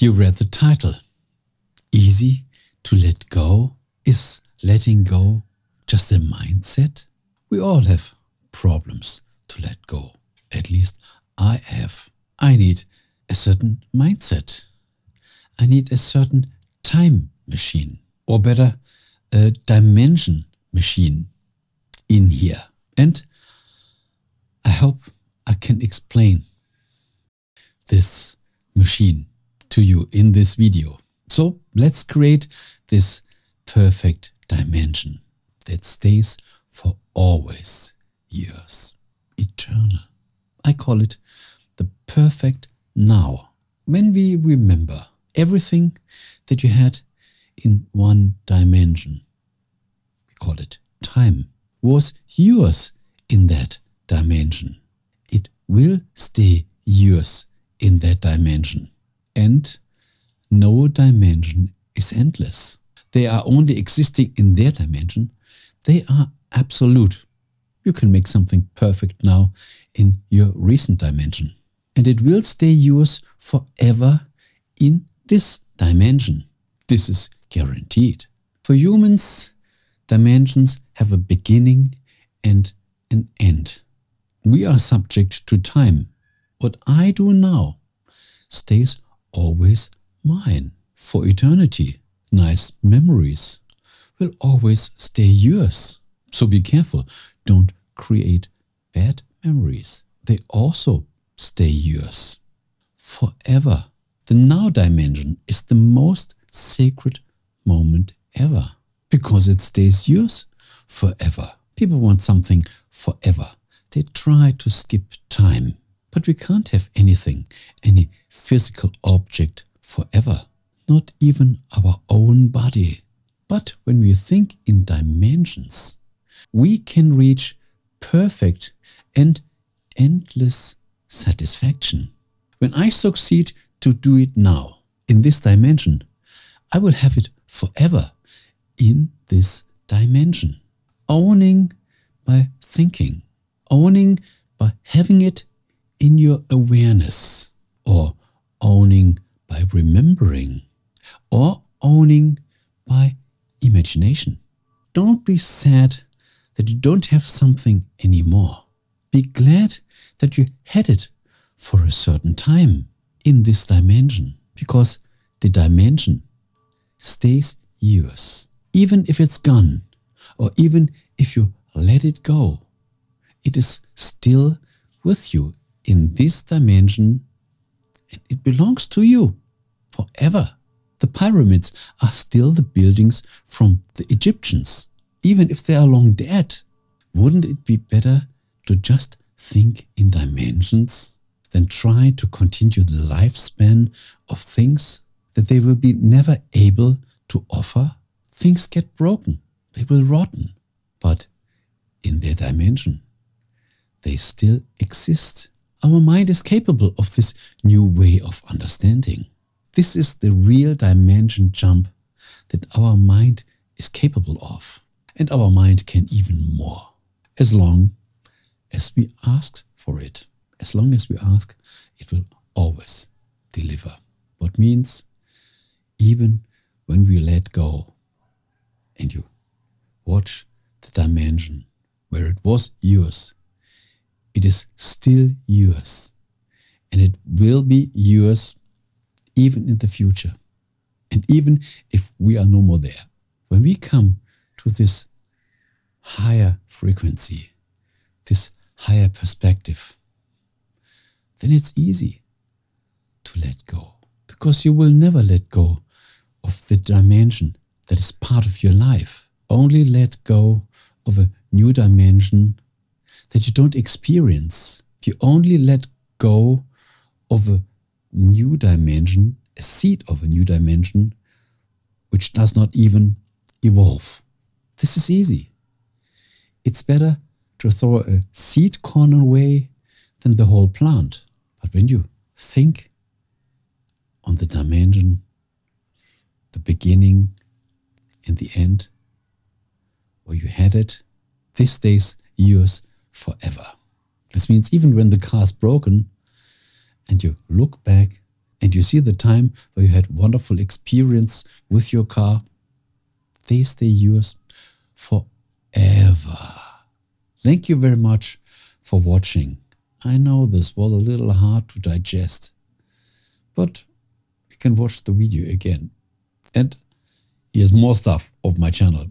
You read the title. Easy to let go? Is letting go just a mindset? We all have problems to let go. At least I have. I need a certain mindset. I need a certain time machine, or better, a dimension machine in here. And I hope I can explain this machine to you in this video. So let's create this perfect dimension that stays for always years, eternal. I call it the perfect now. When we remember everything that you had in one dimension, we call it time, was yours in that dimension. It will stay yours in that dimension. And no dimension is endless. They are only existing in their dimension. They are absolute. You can make something perfect now in your recent dimension. And it will stay yours forever in this dimension. This is guaranteed. For humans, dimensions have a beginning and an end. We are subject to time. What I do now stays always mine for eternity. Nice memories will always stay yours. So be careful. Don't create bad memories. They also stay yours forever. The now dimension is the most sacred moment ever because it stays yours forever. People want something forever. They try to skip time. But we can't have anything, any physical object forever, not even our own body. But when we think in dimensions, we can reach perfect and endless satisfaction. When I succeed to do it now, in this dimension, I will have it forever in this dimension. Owning by thinking, owning by having it in your awareness, or owning by remembering, or owning by imagination. Don't be sad that you don't have something anymore. Be glad that you had it for a certain time in this dimension, because the dimension stays yours. Even if it's gone, or even if you let it go, it is still with you in this dimension and it belongs to you forever. The pyramids are still the buildings from the Egyptians, even if they are long dead. Wouldn't it be better to just think in dimensions than try to continue the lifespan of things that they will be never able to offer? Things get broken, they will rotten, but in their dimension, they still exist. Our mind is capable of this new way of understanding. This is the real dimension jump that our mind is capable of. And our mind can even more, as long as we ask for it. As long as we ask, it will always deliver. What means even when we let go and you watch the dimension where it was yours it is still yours. And it will be yours even in the future. And even if we are no more there, when we come to this higher frequency, this higher perspective, then it's easy to let go because you will never let go of the dimension that is part of your life. Only let go of a new dimension that you don't experience. You only let go of a new dimension, a seed of a new dimension, which does not even evolve. This is easy. It's better to throw a seed corn away than the whole plant. But when you think on the dimension, the beginning and the end, where you had it, this stays yours forever. This means even when the car is broken and you look back, and you see the time where you had wonderful experience with your car, they stay yours forever. Thank you very much for watching. I know this was a little hard to digest, but you can watch the video again. And here's more stuff of my channel.